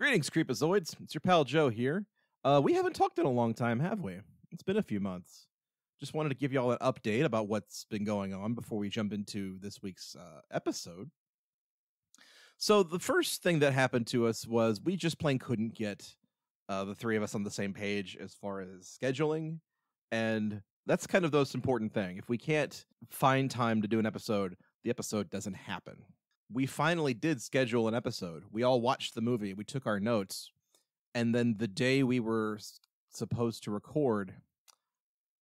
Greetings, Creepazoids. It's your pal Joe here. Uh, we haven't talked in a long time, have we? It's been a few months. Just wanted to give you all an update about what's been going on before we jump into this week's uh, episode. So, the first thing that happened to us was we just plain couldn't get uh, the three of us on the same page as far as scheduling. And that's kind of the most important thing. If we can't find time to do an episode, the episode doesn't happen we finally did schedule an episode. We all watched the movie, we took our notes, and then the day we were supposed to record,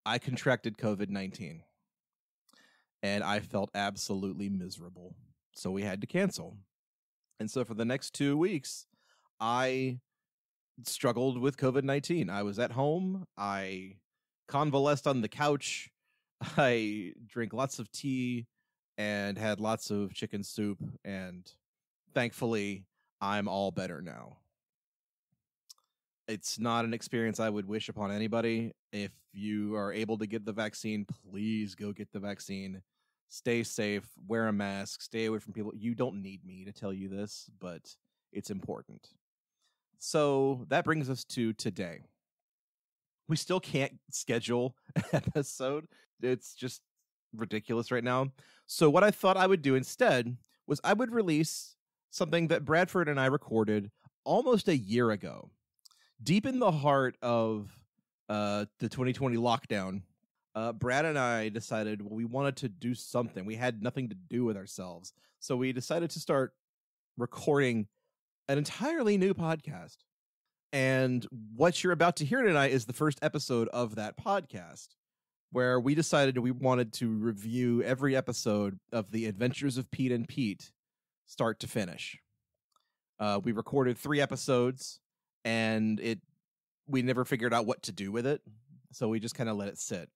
I contracted COVID 19. And I felt absolutely miserable. So we had to cancel. And so for the next two weeks, I struggled with COVID 19. I was at home. I convalesced on the couch. I drank lots of tea and had lots of chicken soup and thankfully I'm all better now. It's not an experience I would wish upon anybody. If you are able to get the vaccine, please go get the vaccine. Stay safe, wear a mask, stay away from people. You don't need me to tell you this, but it's important. So that brings us to today. We still can't schedule an episode. It's just ridiculous right now. So what I thought I would do instead was I would release something that Bradford and I recorded almost a year ago. Deep in the heart of uh, the 2020 lockdown, uh, Brad and I decided well, we wanted to do something. We had nothing to do with ourselves. So we decided to start recording an entirely new podcast. And what you're about to hear tonight is the first episode of that podcast where we decided we wanted to review every episode of The Adventures of Pete and Pete, start to finish. Uh, we recorded three episodes, and it we never figured out what to do with it, so we just kind of let it sit.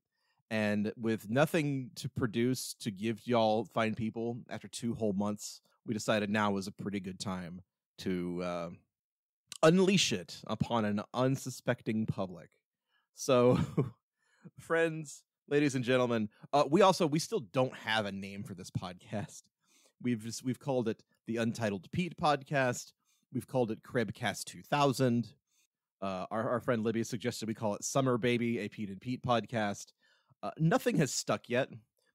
And with nothing to produce to give y'all fine people after two whole months, we decided now was a pretty good time to uh, unleash it upon an unsuspecting public. So friends, ladies and gentlemen, uh, we also we still don't have a name for this podcast. We've just, we've called it the Untitled Pete Podcast. We've called it Cribcast 2000. Uh, our, our friend Libby suggested we call it Summer Baby, a Pete and Pete podcast. Uh, nothing has stuck yet,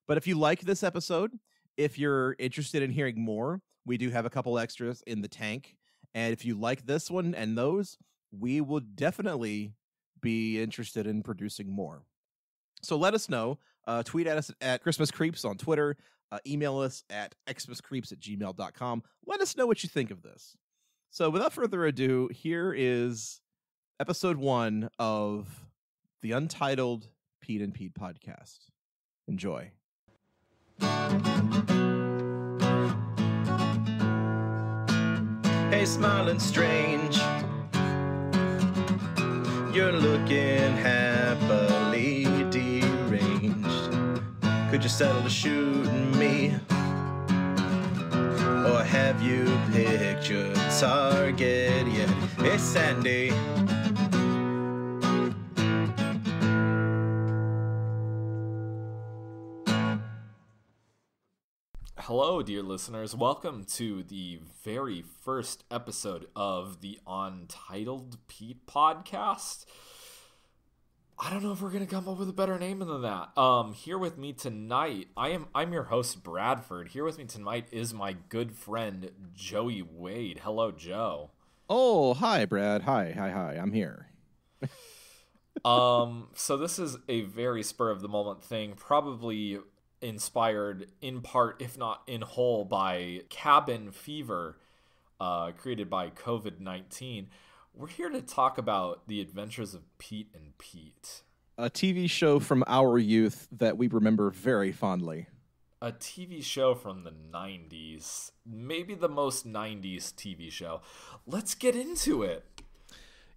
but if you like this episode, if you're interested in hearing more, we do have a couple extras in the tank. And if you like this one and those, we will definitely be interested in producing more. So let us know. Uh, tweet at us at Christmas Creeps on Twitter. Uh, email us at xmascreeps at gmail.com. Let us know what you think of this. So without further ado, here is episode one of the Untitled Pete and Pete podcast. Enjoy. Hey, smiling strange. You're looking happily could you settle to shooting me? Or have you picked your target yet? Hey, Sandy. Hello, dear listeners. Welcome to the very first episode of the Untitled Pete podcast. I don't know if we're gonna come up with a better name than that. Um, here with me tonight, I am I'm your host Bradford. Here with me tonight is my good friend Joey Wade. Hello, Joe. Oh, hi, Brad. Hi, hi, hi. I'm here. um, so this is a very spur of the moment thing, probably inspired in part, if not in whole, by cabin fever, uh, created by COVID nineteen. We're here to talk about the adventures of Pete and Pete. A TV show from our youth that we remember very fondly. A TV show from the 90s. Maybe the most 90s TV show. Let's get into it.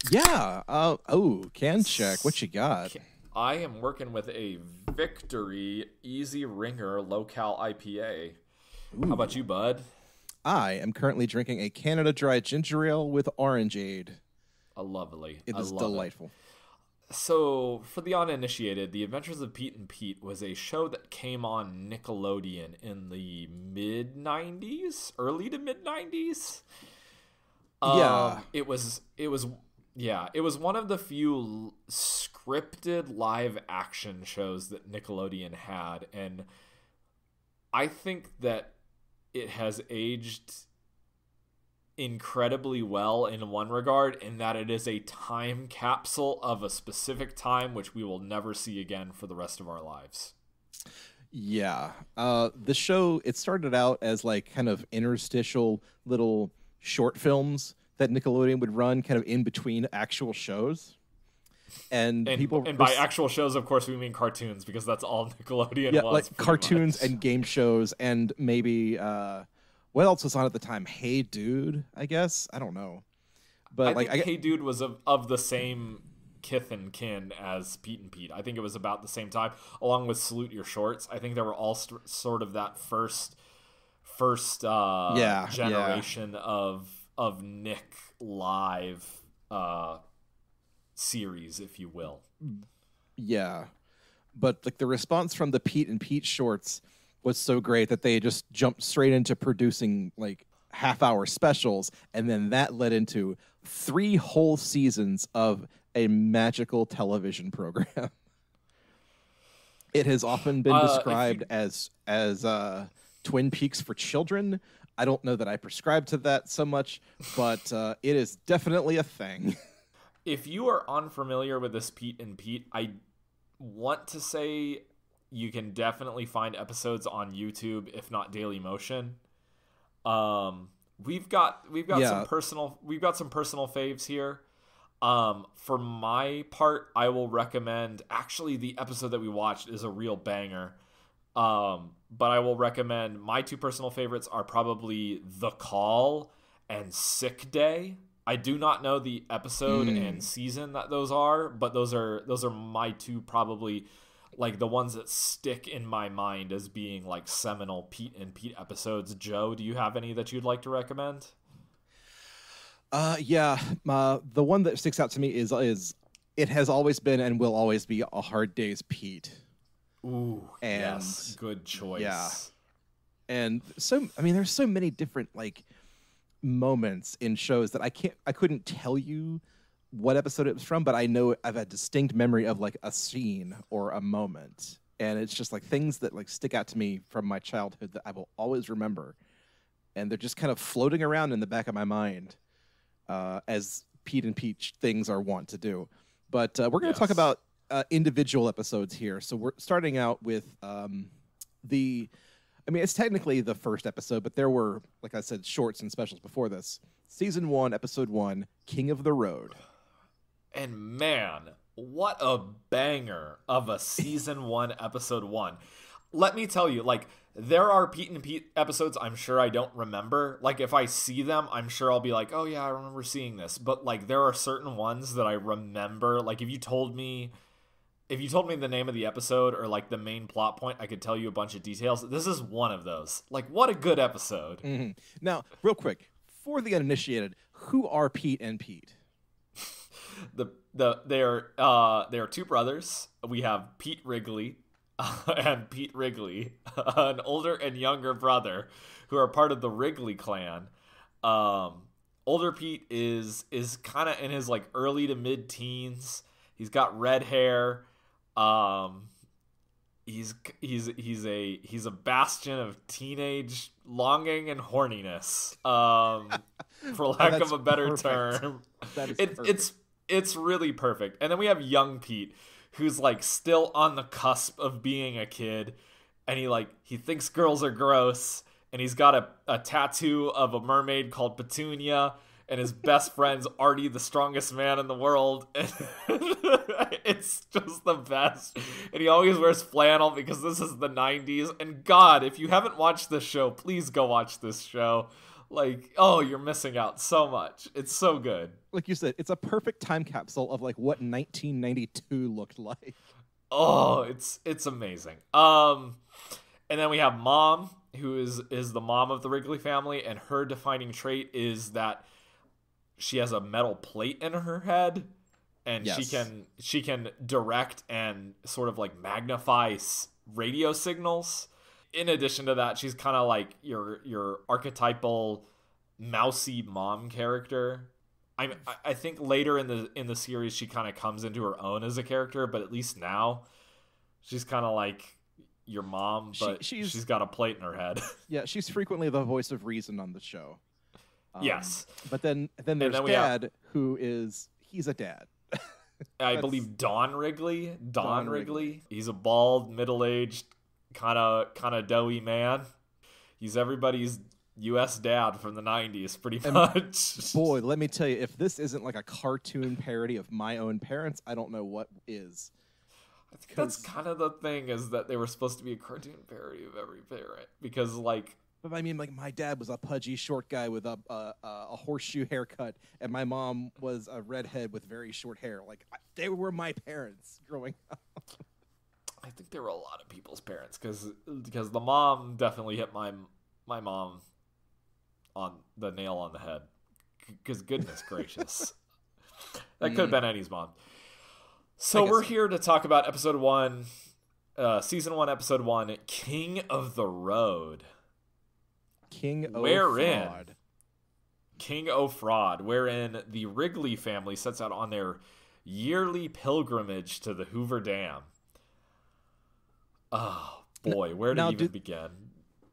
Yeah. Uh, oh, can check. What you got? I am working with a Victory Easy Ringer Local IPA. Ooh. How about you, bud? I am currently drinking a Canada Dry Ginger Ale with Orangeade. A lovely. It is delightful. It. So, for the uninitiated, The Adventures of Pete and Pete was a show that came on Nickelodeon in the mid 90s, early to mid 90s. Um, Yeah. it was it was yeah, it was one of the few l- scripted live action shows that Nickelodeon had and I think that it has aged incredibly well in one regard in that it is a time capsule of a specific time which we will never see again for the rest of our lives. Yeah. Uh, the show, it started out as like kind of interstitial little short films that Nickelodeon would run kind of in between actual shows. And, And, people and by actual shows, of course, we mean cartoons because that's all Nickelodeon yeah, was. like cartoons much. and game shows and maybe uh what else was on at the time? Hey Dude, I guess. I don't know. But I like think I Hey Dude was of, of the same kith and kin as Pete and Pete. I think it was about the same time, along with Salute Your Shorts. I think they were all st- sort of that first first uh, Yeah, yeah. generation of of Nick live uh, series, if you will. Yeah. But like the response from the Pete and Pete shorts was so great that they just jumped straight into producing like half hour specials and then that led into three whole seasons of a magical television program. it has often been Uh, described you- as as uh Twin Peaks for children. I don't know that I prescribe to that so much, but uh, it is definitely a thing. if you are unfamiliar with this Pete and Pete, I want to say you can definitely find episodes on YouTube, if not Daily Motion. Um, we've got we've got Yeah. some personal we've got some personal faves here. Um, for my part, I will recommend. Actually, the episode that we watched is a real banger. Um, but I will recommend my two personal favorites are probably The Call and Sick Day. I do not know the episode Mm. and season that those are, but those are those are my two probably like the ones that stick in my mind as being like seminal Pete and Pete episodes. Joe, do you have any that you'd like to recommend? Uh, yeah. Uh, the one that sticks out to me is is it has always been and will always be a hard day's Pete. Ooh, And- yes, good choice. yeah. And so I mean, there's so many different like moments in shows that I can't I couldn't tell you what episode it was from, but I know I've a distinct memory of like a scene or a moment. And it's just like things that like stick out to me from my childhood that I will always remember. And they're just kind of floating around in the back of my mind uh, as Pete and Pete things are wont to do. But uh, we're going to talk about uh, individual episodes here. So we're starting out with um, the. I mean, it's technically the first episode, but there were, like I said, shorts and specials before this. Season one, episode one, King of the Road. And man, what a banger of a season one, episode one. Let me tell you, like, there are Pete and Pete episodes I'm sure I don't remember. Like, if I see them, I'm sure I'll be like, oh yeah, I remember seeing this. But, like, there are certain ones that I remember. Like, if you told me. If you told me the name of the episode or like the main plot point, I could tell you a bunch of details. This is one of those. Like, what a good episode. Mhm. Now, real quick, for the uninitiated, who are Pete and Pete? the the they're uh they are two brothers. We have Pete Wrigley and Pete Wrigley, an older and younger brother who are part of the Wrigley clan. Um older Pete is is kind of in his like early to mid teens. He's got red hair. Um he's he's he's a he's a bastion of teenage longing and horniness. Um for lack that's of a better perfect. term. That is It, it's it's really perfect. And then we have young Pete, who's like still on the cusp of being a kid, and he like he thinks girls are gross, and he's got a, a tattoo of a mermaid called Petunia, and his best friend's Artie, the strongest man in the world. it's just the best. And he always wears flannel because this is the 90s. And God, if you haven't watched this show, please go watch this show. Like, oh, you're missing out so much. It's so good. like you said, it's a perfect time capsule of like what 1992 looked like. Oh, it's it's amazing. Um and then we have mom who is is the mom of the Wrigley family and her defining trait is that she has a metal plate in her head and she can she can direct and sort of like magnify radio signals. In addition to that, she's kind of like your your archetypal mousy mom character. I I think later in the in the series she kind of comes into her own as a character, but at least now she's kind of like your mom, She- but she's- she's got a plate in her head. Yeah, she's frequently the voice of reason on the show. Um, yes, But then then there's then we have- Dad, who is he's a dad. I believe Don Wrigley. Don, Don Wrigley. Wrigley. He's a bald, middle-aged, kind of kind of doughy man. He's everybody's U.S. dad from the '90s, pretty And much. Boy, let me tell you, if this isn't like a cartoon parody of my own parents, I don't know what is. That's kind of the thing is that they were supposed to be a cartoon parody of every parent because, like, But I mean, like my dad was a pudgy short guy with a a, a horseshoe haircut, and my mom was a redhead with very short hair. Like I, they were my parents growing up. I think there were a lot of people's parents because because the mom definitely hit my my mom on the nail on the head. Because goodness gracious, that could have been Annie's mom. So we're so. here to talk about episode one, uh, season one, episode one, King of the Road, King O Wherein? Fraud. King O Fraud, wherein the Wrigley family sets out on their yearly pilgrimage to the Hoover Dam. Oh boy, where to now, even did- begin?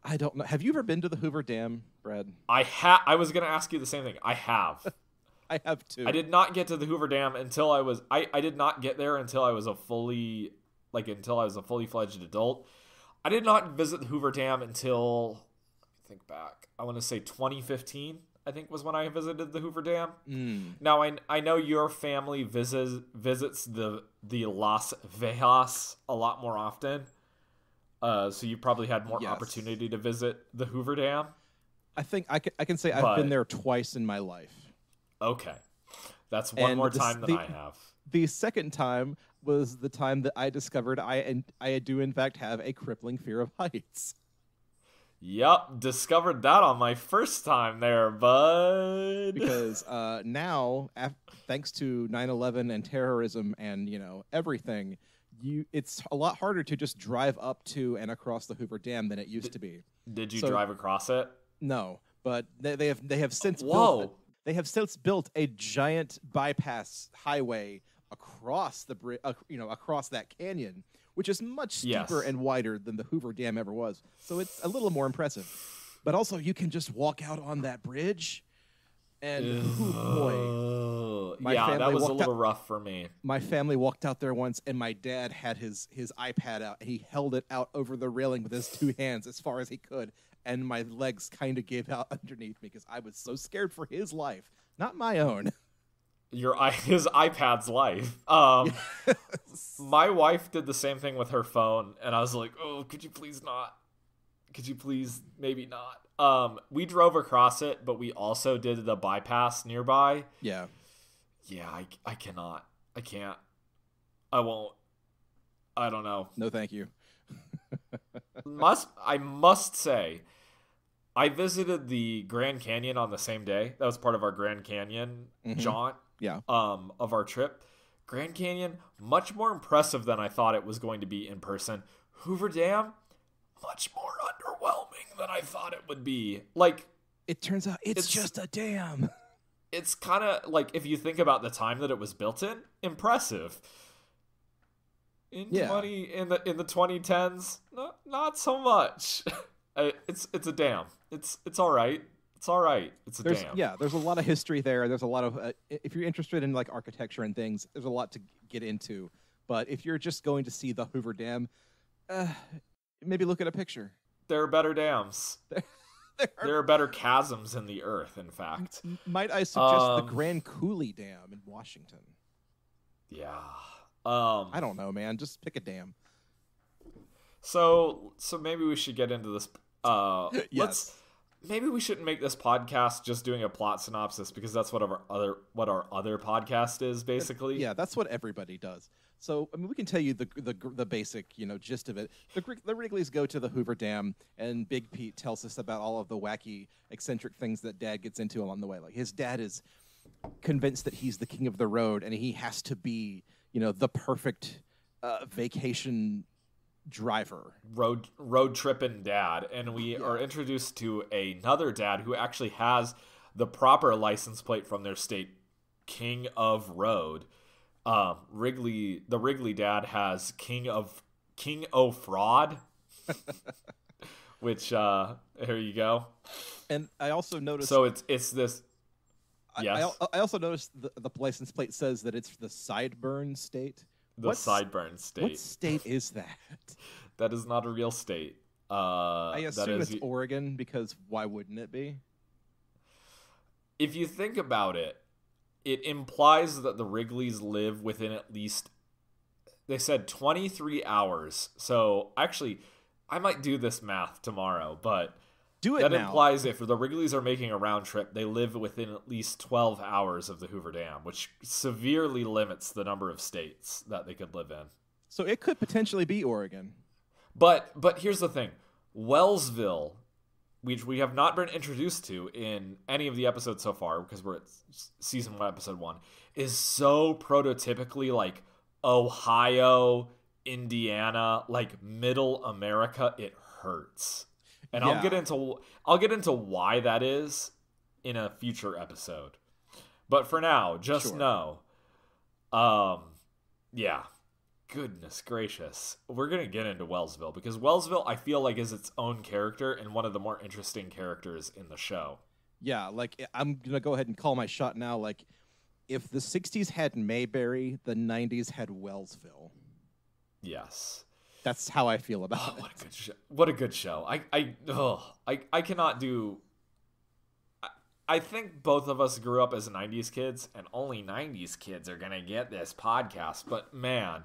I don't know. Have you ever been to the Hoover Dam, Brad? I ha I was gonna ask you the same thing. I have. I have too. I did not get to the Hoover Dam until I was I, I did not get there until I was a fully like until I was a fully fledged adult. I did not visit the Hoover Dam until think back. I want to say 2015. I think was when I visited the Hoover Dam. Mm. Now I I know your family visits visits the the Las Vegas a lot more often. Uh, so you probably had more Yes. opportunity to visit the Hoover Dam. I think I can, I can say I've been there twice in my life. Okay, that's one And more the- time than the- I have. The second time was the time that I discovered I and I do in fact have a crippling fear of heights. Yep, discovered that on my first time there, bud. because uh, now, af- thanks to 9/11 and terrorism and you know everything, you it's a lot harder to just drive up to and across the Hoover Dam than it used to be. Did you so- drive across it? No, but they, they have they have since Whoa. built they have since built a giant bypass highway across the bri- uh, you know across that canyon, which is much steeper Yes. and wider than the Hoover Dam ever was. So it's a little more impressive. But also, you can just walk out on that bridge, and ooh, boy, My yeah, that was a little rough for me. my family walked out there once and my dad had his his ipad out and he held it out over the railing with his two hands as far as he could and my legs kind of gave out underneath me because i was so scared for his life not my own Your i- his iPad's life. Um, my wife did the same thing with her phone, and I was like, "Oh, could you please not? Could you please maybe not?" Um, we drove across it, but we also did the bypass nearby. yeah Yeah, I, I cannot. I can't. I won't. I don't know. no thank you must I must say, I visited the Grand Canyon on the same day. That was part of our Grand Canyon Mhm. jaunt yeah um, of our trip. Grand Canyon, much more impressive than I thought it was going to be in person. Hoover Dam, much more underwhelming than I thought it would be. Like, it turns out it's, It's- just a dam it's kind of like if you think about the time that it was built in, impressive. In Yeah. twenty in the in the twenty tens, not not so much. It's it's a dam. It's it's all right. It's all right. It's a there's dam. yeah there's a lot of history there there's a lot of uh, if you're interested in like architecture and things there's a lot to get into but if you're just going to see the hoover dam uh, maybe look at a picture There are better dams. there are There are better chasms in the earth. In fact, M- Might I suggest Um, the Grand Coulee Dam in Washington? yeah. Um. I don't know, man. Just pick a dam. So so maybe we should get into this. Uh, Yes. let's maybe we shouldn't make this podcast just doing a plot synopsis because that's what our other what our other podcast is basically. Yeah, that's what everybody does. So I mean, we can tell you the the, the basic you know gist of it. The, the Wrigleys go to the Hoover Dam, and Big Pete tells us about all of the wacky, eccentric things that Dad gets into along the way. Like his dad is convinced that he's the king of the road, and he has to be you know the perfect uh, vacation driver. road road tripping dad, and we are introduced to another dad who actually has the proper license plate from their state, King of Road. Um, Wrigley, the Wrigley dad has King of King O Fraud, which uh, here you go. And I also noticed. So it's it's this. I- yes. I, I also noticed the, the license plate says that it's the sideburn state. The What's- sideburn state. What state is that? That is not a real state. Uh, I assume is it's Oregon because why wouldn't it be? if you think about it, it implies that the Wrigleys live within at least they said 23 hours. So actually, I might do this math tomorrow, but Do it that now. implies if the Wrigleys are making a round trip, they live within at least 12 hours of the Hoover Dam, which severely limits the number of states that they could live in. so it could potentially be Oregon. But but here's the thing, Wellsville, which we have not been introduced to in any of the episodes so far, because we're at season one, episode one, is so prototypically like Ohio, Indiana, like Middle America. It hurts, and I'll get into I'll get into why that is in a future episode. But for now, just Sure. know, um, yeah, goodness gracious we're gonna get into wellsville because wellsville i feel like is its own character and one of the more interesting characters in the show Yeah, like I'm gonna go ahead and call my shot now. Like, if the '60s had Mayberry, the '90s had Wellsville. yes That's how I feel oh, about what a good show what a good show i i oh, i, I cannot do I, I think both of us grew up as 90s kids and only 90s kids are gonna get this podcast but man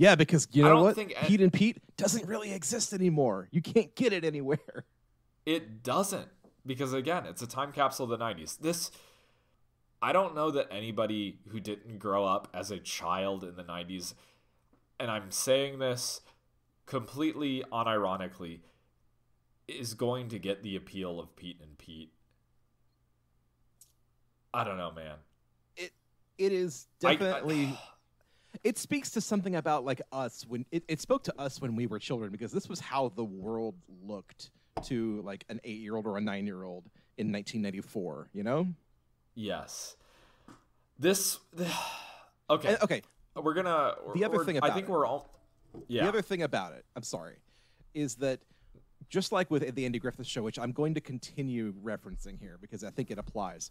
Yeah, because you know what, think- Pete and Pete doesn't really exist anymore. You can't get it anywhere. It doesn't because again, it's a time capsule of the 90s. This I don't know that anybody who didn't grow up as a child in the 90s and I'm saying this completely unironically is going to get the appeal of Pete and Pete. I don't know, man. It it is I- I- definitely. it speaks to something about like us when it, it spoke to us when we were children because this was how the world looked to like an eight year old or a nine year old in 1994. You know? yes. This okay. And- okay. We're gonna. The other thing I think it- we're all. Yeah. The other thing about it, I'm sorry, is that just like with the Andy Griffith show, which I'm going to continue referencing here because I think it applies,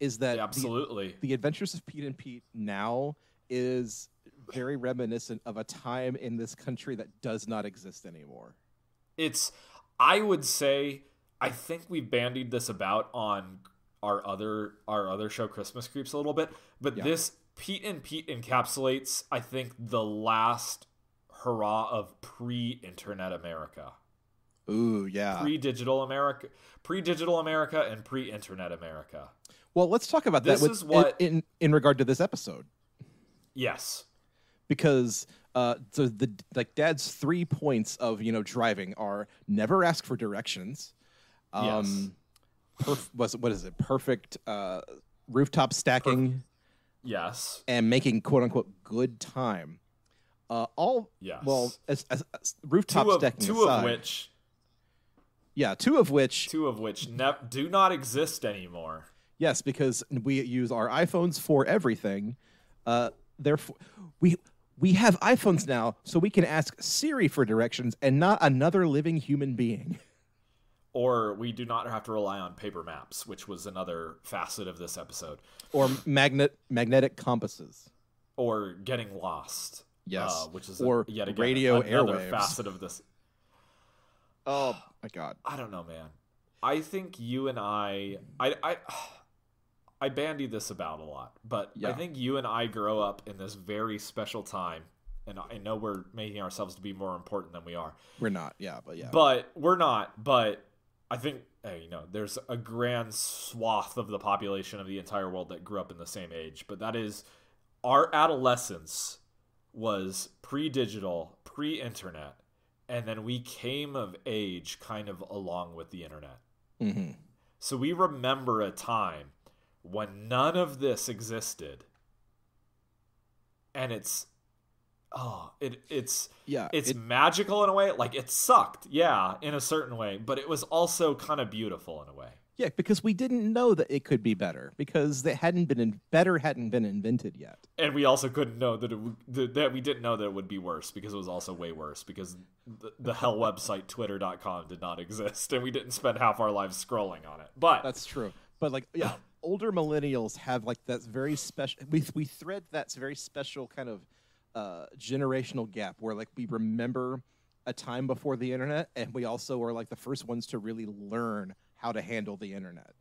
is that the- absolutely. the Adventures of Pete and Pete now is very reminiscent of a time in this country that does not exist anymore. it's i would say i think we bandied this about on our other our other show christmas creeps a little bit but Yeah. this pete and pete encapsulates i think the last hurrah of pre-internet america Ooh, yeah. pre-digital america pre-digital america and pre-internet america well, let's talk about This that with, is what- in, in in regard to this episode yes because uh, so the like Dad's three points of you know driving are never ask for directions. Um, perf- was what is it? Perfect uh, rooftop stacking yes and making quote unquote good time. Uh, all yes well as, as, as rooftop two of, stacking two aside, of which yeah, two of which two of which ne- do not exist anymore Yes, because we use our iPhones for everything. Uh, therefore, we we have iPhones now, so we can ask Siri for directions and not another living human being. or we do not have to rely on paper maps, which was another facet of this episode, Or magnet magnetic compasses. or getting lost. Yes. uh, which is Or a, yet again radio another airwaves. facet of this. Oh my god. I don't know, man. I think you and I, I, I, I bandy this about a lot, but I think you and I grow up in this very special time, and I know we're making ourselves to be more important than we are. We're not. Yeah, but yeah. But we're not. But I think hey, you know, there's a grand swath of the population of the entire world that grew up in the same age. But that is our adolescence was pre-digital, pre-internet, and then we came of age kind of along with the internet. hmm So we remember a time when none of this existed. And it's oh, it it's Yeah. it's it- magical in a way like it sucked yeah in a certain way but it was also kind of beautiful in a way Yeah, because we didn't know that it could be better because it hadn't been in, better hadn't been invented yet. And we also couldn't know that it that we didn't know that it would be worse because it was also way worse because the, the hell website twitter.com did not exist and we didn't spend half our lives scrolling on it. But That's true. But like, yeah, older millennials have like that very special. We we thread that very special kind of uh, generational gap where like we remember a time before the internet, and we also are like the first ones to really learn how to handle the internet.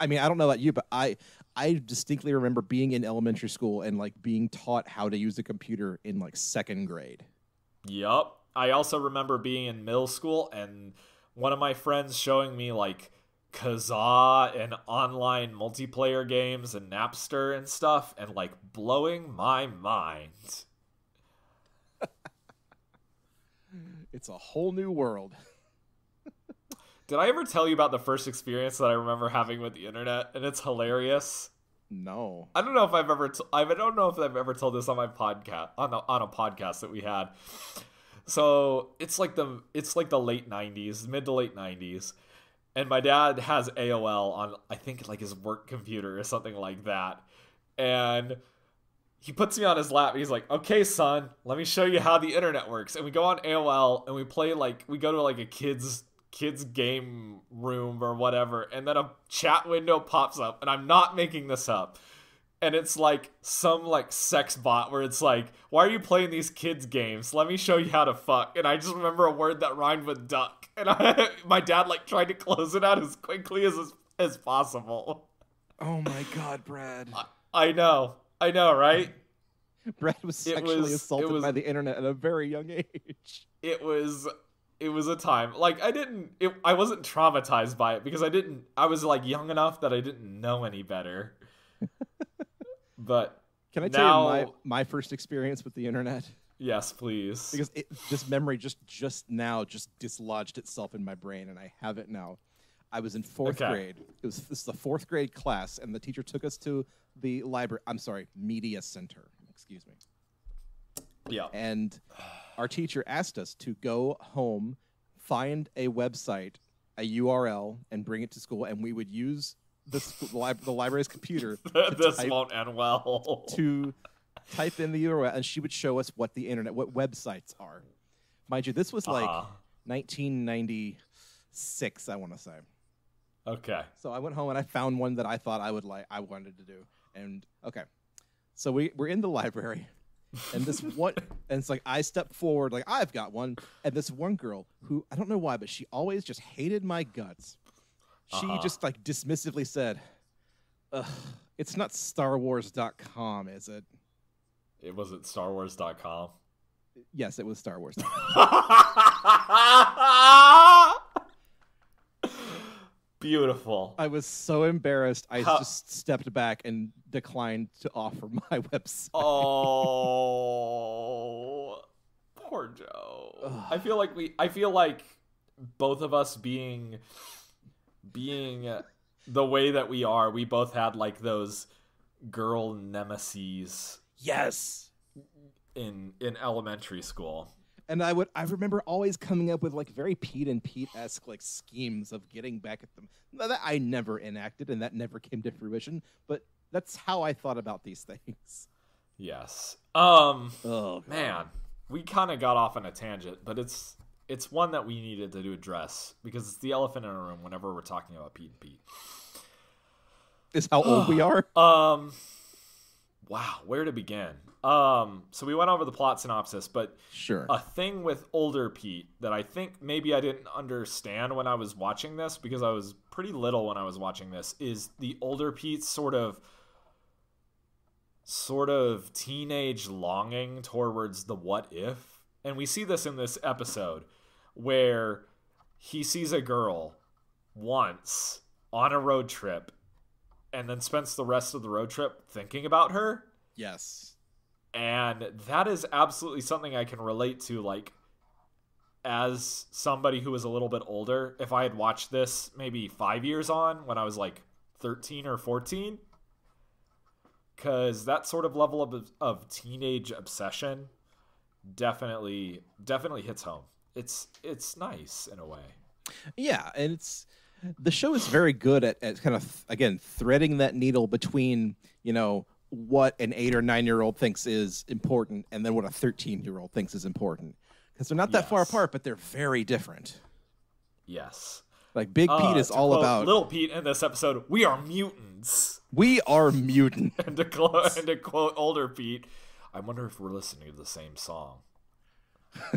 I mean, I don't know about you, but I I distinctly remember being in elementary school and like being taught how to use a computer in like second grade. Yup. I also remember being in middle school and one of my friends showing me like Kazaa and online multiplayer games and Napster and stuff and like blowing my mind. It's a whole new world. Did I ever tell you about the first experience that I remember having with the internet and it's hilarious? No. I don't know if I've ever t- I don't know if I've ever told this on my podcast on a, on a podcast that we had. So, it's like the it's like the late 90s, mid to late 90s. And my dad has AOL on I think like his work computer or something like that. And he puts me on his lap. He's like, "Okay, son, let me show you how the internet works." And we go on AOL and we play like we go to like a kids kids game room or whatever, and then a chat window pops up, and I'm not making this up. And it's like some like sex bot where it's like, "Why are you playing these kids games? Let me show you how to fuck." And I just remember a word that rhymed with duck, and I, my dad like tried to close it out as quickly as as possible. Oh my god, Brad. I know, I know, right? Brad was sexually was- assaulted was- by the internet at a very young age. it was it was a time like i didn't it, i wasn't traumatized by it because i didn't i was like young enough that i didn't know any better but Can I tell you my, my first experience with the internet? yes please Because it, this memory just just now just dislodged itself in my brain, and I have it now. I was in fourth Okay. grade. It was this is the fourth grade class, and the teacher took us to the library. I'm sorry, media center. Excuse me. yeah and our teacher asked us to go home, find a website, a URL, and bring it to school, and we would use the, sc- the, the library's computer this type- won't end well to type in the URL, and she would show us what the internet, what websites are. Mind you, this was like Uh-huh. 1996, I want to say. okay So I went home and I found one that I thought I would like, I wanted to do. And okay, so we we're in the library, and this one, and it's like I step forward, like I've got one, and this one girl who I don't know why, but she always just hated my guts. She Uh-huh. just like dismissively said, Ugh, "It's not StarWars.com, is it?" it wasn't starwars.com Yes, it was Star Wars. beautiful I was so embarrassed. I How- just stepped back and declined to offer my website. Oh, poor Joe. I feel like we. I feel like both of us being being the way that we are. We both had like those girl nemesis Yes. in in elementary school. And I would I remember always coming up with like very Pete and Pete esque like schemes of getting back at them. Now, That I never enacted and that never came to fruition, but that's how I thought about these things. Yes. Um. Oh Man, we kind of got off on a tangent, but it's it's one that we needed to address because it's the elephant in the room whenever we're talking about Pete and Pete. Is how old we are? Um wow, where to begin? Um so we went over the plot synopsis, but Sure. a thing with older Pete that I think maybe I didn't understand when I was watching this because I was pretty little when I was watching this is the older Pete sort of sort of teenage longing towards the what if. And we see this in this episode where he sees a girl once on a road trip and then spends the rest of the road trip thinking about her. Yes. and that is absolutely something I can relate to like as somebody who is a little bit older. If I had watched this maybe 5 years on when I was like 13 or 14 cuz that sort of level of of teenage obsession definitely definitely hits home it's it's nice in a way Yeah, and it's the show is very good at, at kind of again threading that needle between you know what an eight or nine year old thinks is important and then what a 13 year old thinks is important because they're not that far apart but they're very different Yes. like big Uh, pete is all about Little Pete in this episode. We are mutants. we are mutant And to, quote, and to quote older Pete, I wonder if we're listening to the same song.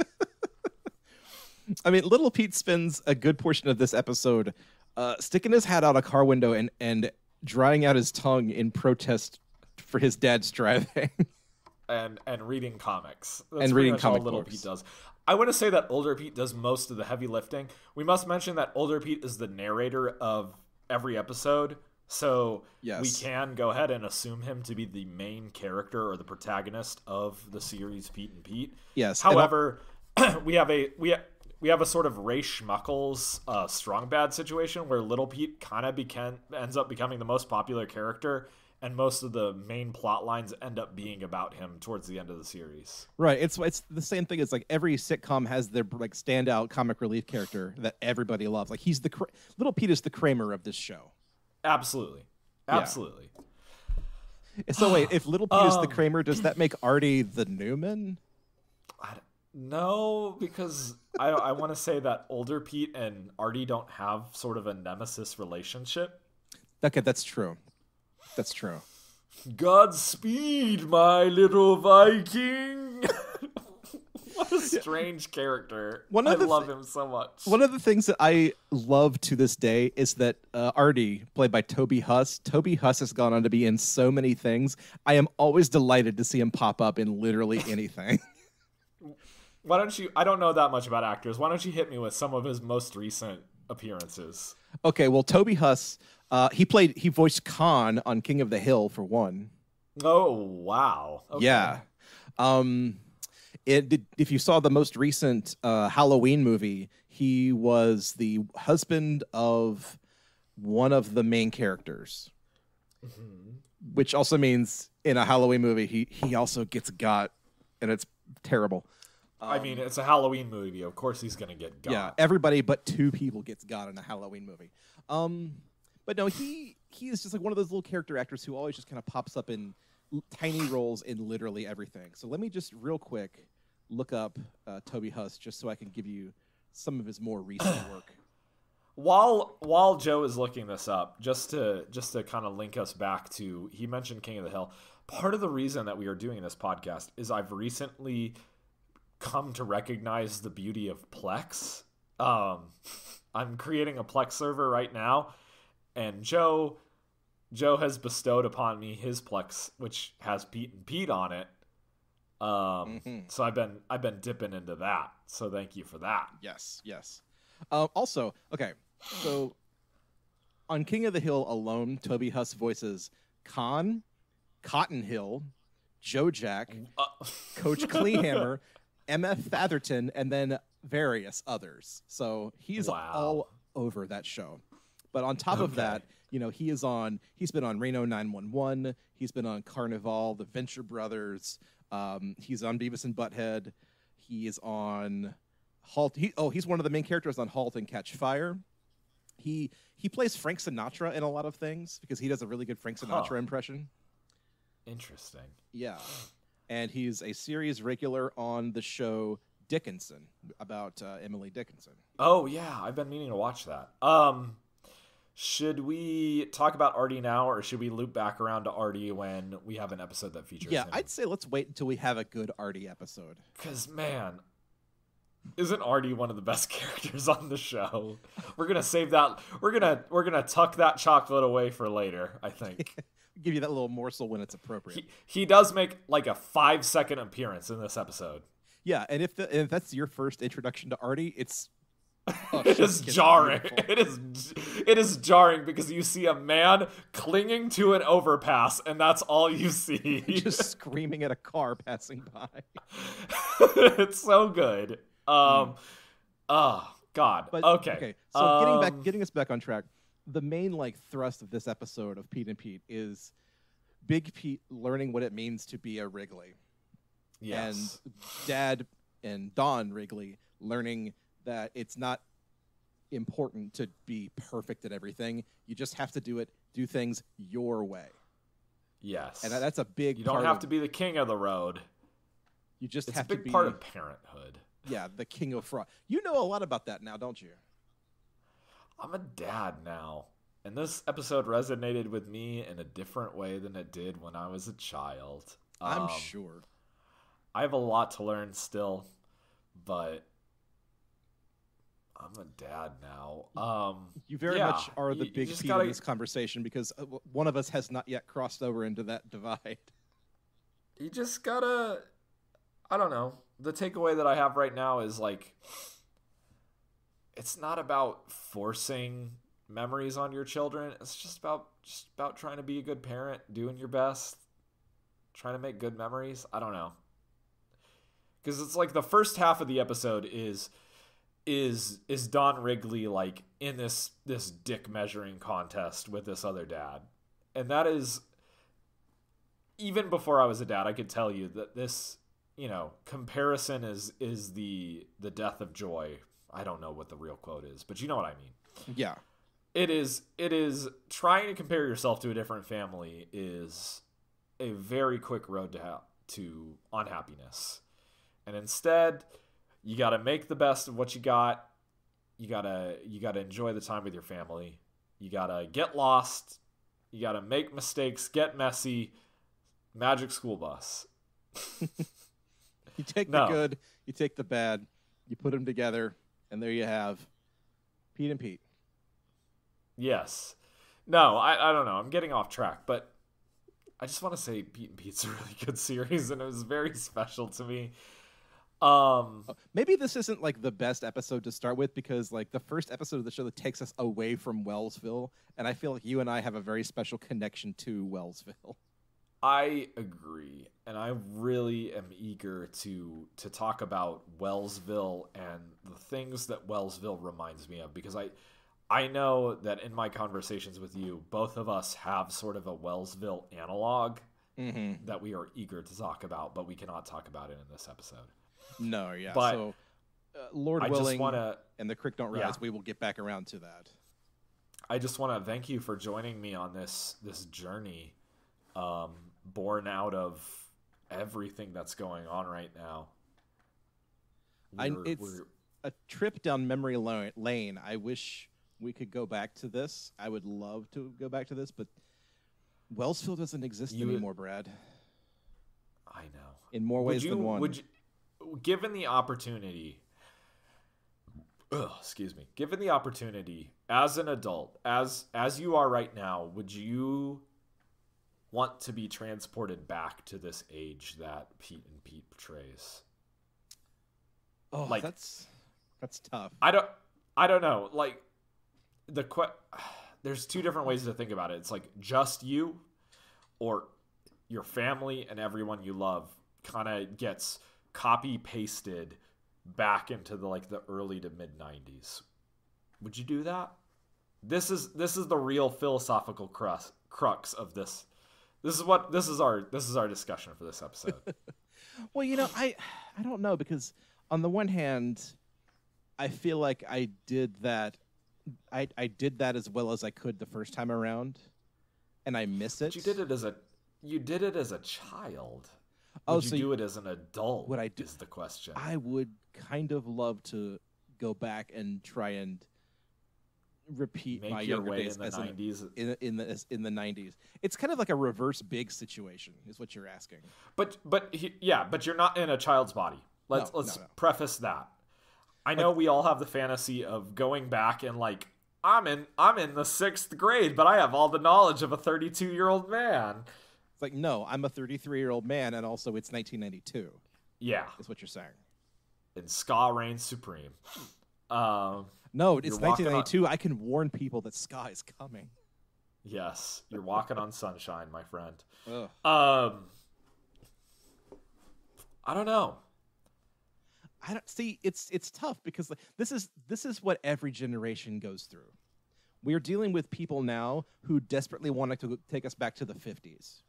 i mean little pete spends a good portion of this episode uh, sticking his hat out a car window and and drying out his tongue in protest for his dad's driving and and reading comics. That's And reading much all little books. Pete does. I want to say that older Pete does most of the heavy lifting. We must mention that older Pete is the narrator of every episode, so Yes. we can go ahead and assume him to be the main character or the protagonist of the series Pete and Pete. yes However, we have a we ha- we have a sort of Ray Schmuckles uh, strong bad situation where Little Pete kind of became ends up becoming the most popular character, and most of the main plot lines end up being about him towards the end of the series. Right. It's it's the same thing as like every sitcom has their like standout comic relief character that everybody loves. Like he's the little Pete is the Kramer of this show. Absolutely, absolutely. So wait, if little Pete is the Um. Kramer, does that make Artie the Newman? I d- no, because I I want to say that older Pete and Artie don't have sort of a nemesis relationship. Okay, that's true. That's true. Godspeed, my little Viking. a strange character. One I of the love thi- him so much. One of the things that I love to this day is that uh, Artie, played by Toby Huss, Toby Huss has gone on to be in so many things. I am always delighted to see him pop up in literally anything. Why don't you? I don't know that much about actors. Why don't you hit me with some of his most recent appearances? okay, well, Toby Huss, uh, he played, he voiced Kahn on King of the Hill for one. Oh wow! Okay. Yeah. Um, it if you saw the most recent uh, Halloween movie, he was the husband of one of the main characters, Mhm. which also means in a Halloween movie, he he also gets got, and it's terrible. I mean, it's a Halloween movie. Of course, he's gonna get got. Yeah, everybody but two people gets got in a Halloween movie. Um, but no, he he is just like one of those little character actors who always just kind of pops up in tiny roles in literally everything. So let me just real quick look up uh, Toby Huss just so I can give you some of his more recent work. While while Joe is looking this up, just to just to kind of link us back to he mentioned King of the Hill. Part of the reason that we are doing this podcast is I've recently come to recognize the beauty of Plex. Um, I'm creating a Plex server right now, and Joe Joe has bestowed upon me his Plex, which has Pete and Pete on it. Um, Mhm. so I've been I've been dipping into that. So thank you for that. Yes, yes. Um, also, okay, so on King of the Hill alone, Toby Huss voices Kahn, Cotton Hill, Joe Jack, Uh, Coach Kleehammer, MF Thatherton, and then various others. So he's Wow. all over that show. But on top of that, you know, he is on. He's been on Reno 911. He's been on Carnival, The Venture Brothers. Um, he's on Beavis and Butthead. He is on Halt. He, oh, he's one of the main characters on Halt and Catch Fire. He he plays Frank Sinatra in a lot of things because he does a really good Frank Sinatra Huh. impression. Interesting. Yeah. And he's a series regular on the show Dickinson about uh, Emily Dickinson. Oh yeah, I've been meaning to watch that. Um, should we talk about Artie now, or should we loop back around to Artie when we have an episode that features Yeah, him? I'd say let's wait until we have a good Artie episode. Because man, isn't Artie one of the best characters on the show? We're gonna save that. We're gonna we're gonna tuck that chocolate away for later. I think Give you that little morsel when it's appropriate. he he does make like a five second appearance in this episode. yeah, and if, the, and if that's your first introduction to Artie, it's oh, it is jarring. beautiful. It is it is jarring because you see a man clinging to an overpass, and that's all you see. just screaming at a car passing by. it's so good. Um, oh God. But okay. okay. So getting Um, back, getting us back on track. The main like thrust of this episode of Pete and Pete is Big Pete learning what it means to be a Wrigley. yes. and Dad and Don Wrigley learning that it's not important to be perfect at everything. You just have to do it, do things your way, Yes. and that's a big. you don't have of- to be the king of the road. You just It's a have big to be part of parenthood. yeah the king of fraud. You know a lot about that now, don't you? I'm a dad now. And this episode resonated with me in a different way than it did when I was a child. I'm Um, sure. I have a lot to learn still, but I'm a dad now. Um, You very yeah, much are the big Pete gotta- in this conversation because uh, one of us has not yet crossed over into that divide. you just gotta i don't know the takeaway that i have right now is like it's not about forcing memories on your children it's just about just about trying to be a good parent doing your best trying to make good memories i don't know because it's like the first half of the episode is is is don wrigley like in this this dick measuring contest with this other dad and that is even before I was a dad, I could tell you that this, you know, comparison is is the the death of joy. I don't know what the real quote is, but you know what I mean. Yeah, It is it is trying to compare yourself to a different family is a very quick road to ha- to unhappiness. And instead, you got to make the best of what you got. You got to you got to enjoy the time with your family. You got to get lost. You got to make mistakes, get messy. Magic school bus. you take No. the good, you take the bad, you put them together, and there you have Pete and Pete. Yes. No, I, I don't know. I'm getting off track, but I just want to say Pete and Pete's a really good series, and it was very special to me. Um, Uh, Maybe this isn't like the best episode to start with because like the first episode of the show that takes us away from Wellsville, and I feel like you and I have a very special connection to Wellsville. I agree, and I really am eager to to talk about Wellsville and the things that Wellsville reminds me of because I I know that in my conversations with you, both of us have sort of a Wellsville analog Mm-hmm. that we are eager to talk about, but we cannot talk about it in this episode. No, yeah. But so, uh, Lord I willing, to and the creek don't Yeah. rise. We will get back around to that. I just want to thank you for joining me on this this journey, um, born out of everything that's going on right now. We're- it's- we're- A trip down memory lane. I wish we could go back to this. I would love to go back to this, but Wellsville doesn't exist You- anymore, Brad. I know. In more ways you, than one. Would you, given the opportunity, ugh, excuse me, given the opportunity as an adult, as as you are right now, would you want to be transported back to this age that Pete and Pete portrays? oh, like- that's that's tough. I don't I don't know. Like the que- there's two different ways to think about it. It's like just you or your family and everyone you love kind of gets copy pasted back into the like the early to mid 90s. Would you do that? This is this is the real philosophical crux crux of this. This is what this is our this is our discussion for this episode. Well, you know, I I don't know because on the one hand, I feel like I did that. I I did that as well as I could the first time around, and I miss it. But you did it as a you did it as a child. Oh, Would so you you- do it as an adult? Would I do- Is the question. I would kind of love to go back and try and repeat Make my your younger way days in the as an- nineties, in in the in the nineties. It's kind of like a reverse big situation, is what you're asking. but but he, yeah, but you're not in a child's body. Let's No, let's no, no. preface that. I know we all have the fantasy of going back and like I'm in I'm in the sixth grade, but I have all the knowledge of a 32 year old man. It's like, no, I'm a 33 year old man, and also it's 1992. Yeah, Is what you're saying. and ska reigns supreme. Um, No, it's You're walking on- 1992. I can warn people that Sky is coming. yes, you're walking on sunshine, my friend. Ugh. Um, I don't know. I don't see. It's it's tough because like, this is this is what every generation goes through. We are dealing with people now who desperately want to take us back to the 50s,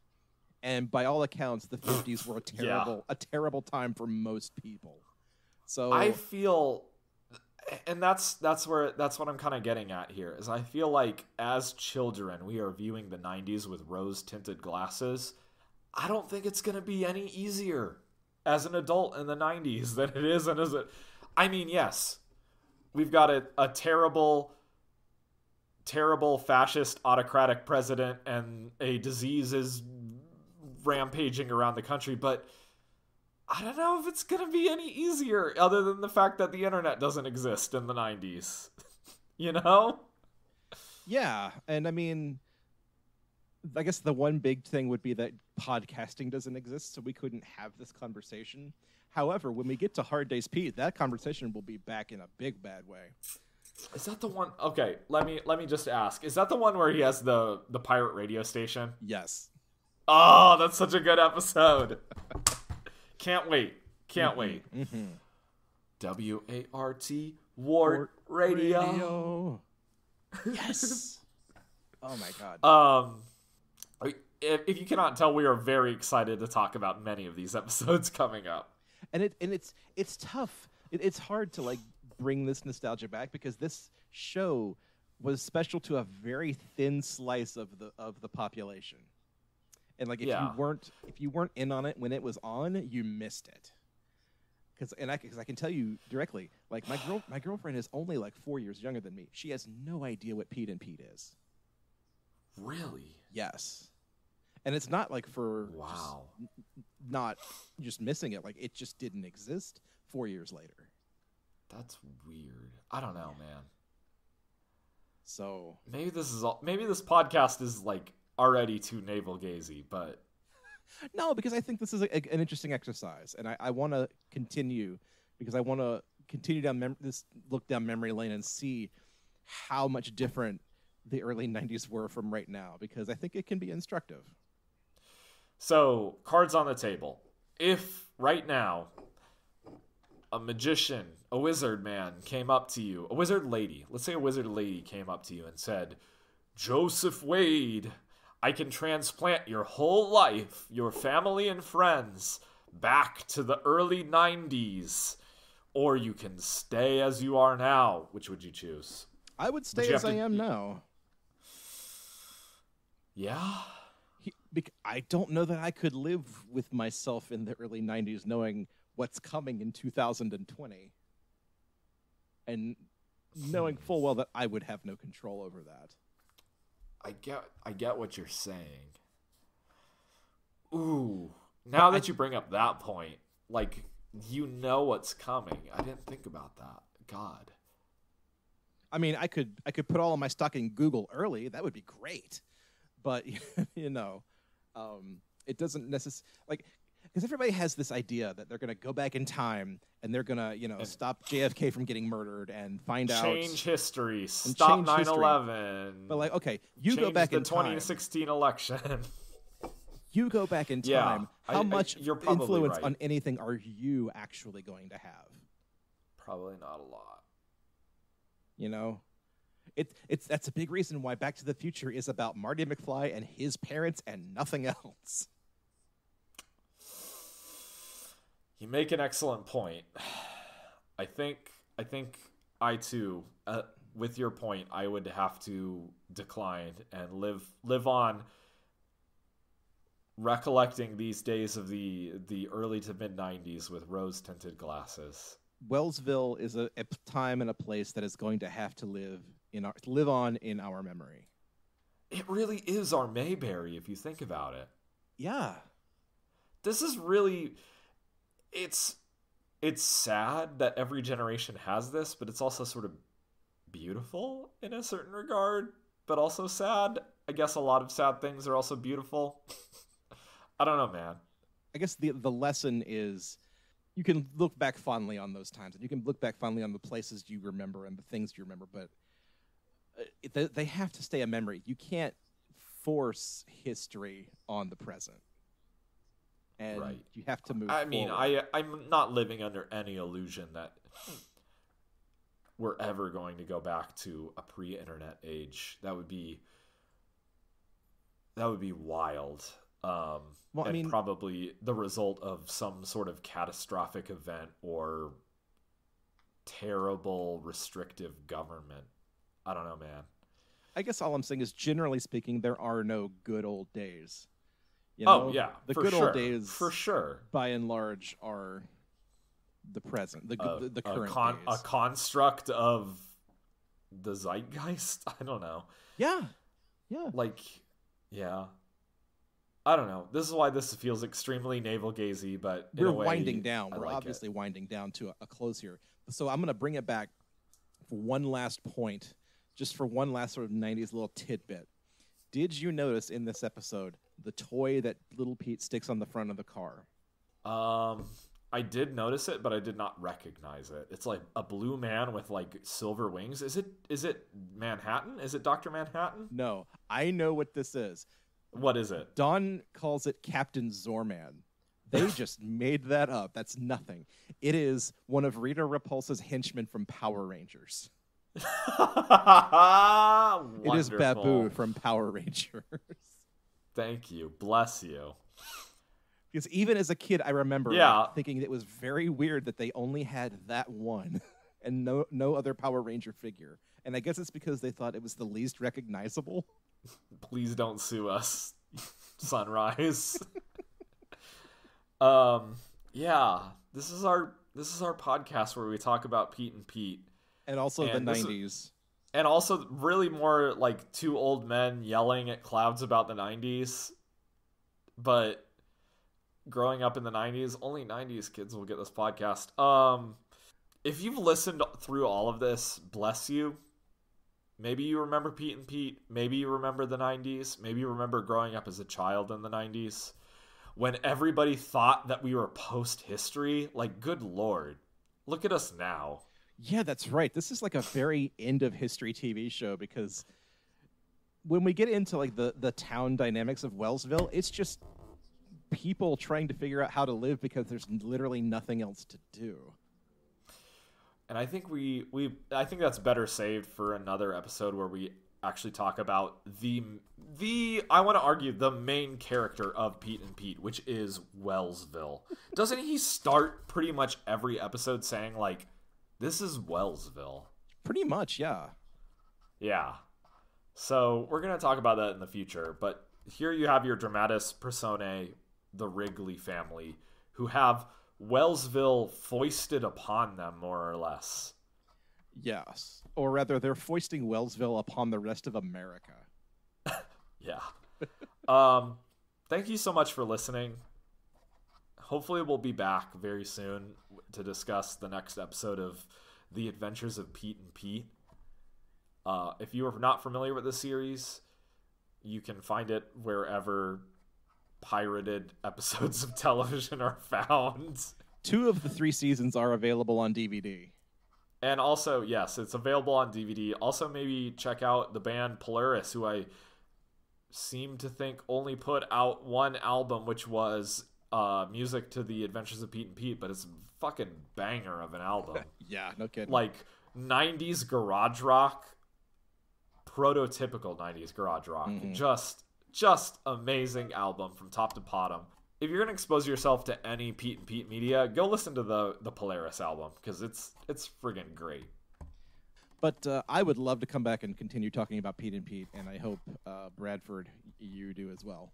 and by all accounts, the 50s were a Yeah. terrible a terrible time for most people. So I feel and that's that's where that's what I'm kind of getting at here is I feel like as children we are viewing the 90s with rose tinted glasses. I don't think it's going to be any easier as an adult in the 90s than it is and as I mean, yes. We've got a, a terrible terrible fascist autocratic president and a disease is rampaging around the country, but I don't know if it's going to be any easier other than the fact that the internet doesn't exist in the 90s. you know? Yeah, and I mean I guess the one big thing would be that podcasting doesn't exist, so we couldn't have this conversation. However, when we get to Hard Days Pete, that conversation will be back in a big bad way. Is that the one? Okay, let me let me just ask. Is that the one where he has the the pirate radio station? Yes. Oh, that's such a good episode. Can't wait. Can't wait. W A R T Wart Radio. Radio. Yes. oh my god. Um, if, if you cannot tell, we are very excited to talk about many of these episodes coming up. and it and it's it's tough. It, it's hard to like bring this nostalgia back because this show was special to a very thin slice of the of the population. And like if Yeah. you weren't if you weren't in on it when it was on, you missed it. Cuz and I cuz I can tell you directly, like my girl my girlfriend is only like 4 years younger than me. She has no idea what Pete and Pete is. Really? Yes. And it's not like for just Wow. not just missing it, like it just didn't exist 4 years later. That's weird. I don't know, man. So Maybe this is all. Maybe this podcast is like already too navel gazy, but No, because I think this is a, a- an interesting exercise, and I, I want to continue because I want to continue down mem- this look down memory lane and see how much different the early '90s were from right now, because I think it can be instructive. So, cards on the table. If right now a magician, a wizard man came up to you, a wizard lady, let's say a wizard lady came up to you and said, Joseph Wade, I can transplant your whole life, your family and friends, back to the early 90s. Or you can stay as you are now. Which would you choose? I would stay you as I to- am now. Yeah. He, I don't know that I could live with myself in the early '90s, knowing what's coming in 2020, and knowing full well that I would have no control over that. I get I get what you're saying. Ooh. Now that you bring up that point, like you know what's coming. I didn't think about that. God. I mean, I could I could put all of my stock in Google early. That would be great, but you know, um, it doesn't necessarily like because everybody has this idea that they're going to go back in time and they're going to you know And- stop JFK from getting murdered and find Change out. Change history. Stop change 9 history. 11. But like, okay, you go back the in time. 2016 election. You go back in time. I- How I- much you're influence right. on anything are you actually going to have? Probably not a lot. You know, it, it's that's a big reason why Back to the Future is about Marty McFly and his parents and nothing else. You make an excellent point. I think I think I too, uh, with your point, I would have to decline and live live on recollecting these days of the the early to mid '90s with rose tinted glasses. Wellsville is a, a time and a place that is going to have to live in our live on in our memory. It really is our Mayberry if you think about it. Yeah, This is really it's it's sad that every generation has this, but it's also sort of beautiful in a certain regard, but also sad. I guess a lot of sad things are also beautiful. I don't know, man. I guess the the lesson is you can look back fondly on those times, and you can look back fondly on the places you remember and the things you remember, but uh, they have to stay a memory. You can't force history on the present, and Right. you have to move. I mean, forward. I I'm not living under any illusion that we're ever going to go back to a pre-internet age. That would be that would be wild. Um, Well, I mean- probably the result of some sort of catastrophic event or terrible restrictive government. I don't know, man. I guess all I'm saying is, generally speaking, there are no good old days. You oh yeah, the good sure. old days, for sure. by and large, are the present, the A- the, the a current con- days. a construct of the zeitgeist. I don't know. yeah, yeah. Like, yeah. I don't know. This is why this feels extremely navel gazy, but We're a way, winding down. I We're like it. obviously winding down to a, a close here. So I'm going to bring it back for one last point, just for one last sort of 90s little tidbit. Did you notice in this episode the toy that little Pete sticks on the front of the car? Um, I did notice it, but I did not recognize it. It's like a blue man with like silver wings. Is it? Is it Manhattan? Is it Doctor Manhattan? No, I know what this is. What is it? Don calls it Captain Zorman. They just made that up. That's nothing. It is one of Rita Repulsa's henchmen from Power Rangers. It is Baboo from Power Rangers. Thank you. Bless you. Because even as a kid, I remember like, thinking it was very weird that they only had that one and no no other Power Ranger figure. And I guess it's because they thought it was the least recognizable. Please don't sue us, Sunrise. um, yeah, this is our this is our podcast where we talk about Pete and Pete, And also And the 90s. And also really more like two old men yelling at clouds about the '90s. But growing up in the '90s, only '90s kids will get this podcast. Um, if you've listened through all of this, bless you. Maybe you remember Pete and Pete. Maybe you remember the 90s. Maybe you remember growing up as a child in the 90s when everybody thought that we were post history. Like, good lord. Look at us now. Yeah, that's right. This is like a very end of history TV show because when we get into like the the town dynamics of Wellsville, it's just people trying to figure out how to live because there's literally nothing else to do. And I think we we I think that's better saved for another episode where we actually talk about the the I want to argue the main character of Pete and Pete, which is Wellsville. Doesn't he start pretty much every episode saying like this is Wellsville? Pretty much, yeah. Yeah. So we're gonna talk about that in the future, but here you have your dramatis personae, the Wrigley family, who have Wellsville foisted upon them more or less. Yes. Or rather, they're foisting Wellsville upon the rest of America. Yeah. um, thank you so much for listening. Hopefully, we'll be back very soon to discuss the next episode of The Adventures of Pete and Pete. Uh, if you are not familiar with the series, you can find it wherever pirated episodes of television are found. Two of the three seasons are available on DVD. And also, yes, it's available on DVD. Also, maybe check out the band Polaris, who I seem to think only put out one album, which was uh, music to the Adventures of Pete and Pete, but it's a fucking banger of an album. Yeah, no kidding. like 90s garage rock, prototypical 90s garage rock. Mhm. Just, just amazing album from top to bottom. If you're gonna expose yourself to any Pete and Pete media, go listen to the the Polaris album because it's it's friggin' great. But uh, I would love to come back and continue talking about Pete and Pete, and I hope uh, Bradford, you do as well.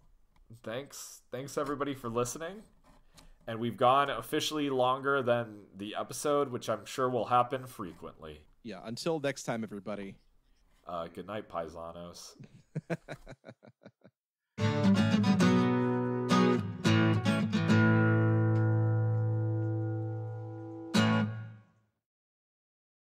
Thanks, thanks everybody for listening. And we've gone officially longer than the episode, which I'm sure will happen frequently. Yeah, until next time, everybody. Uh, good night, paisanos.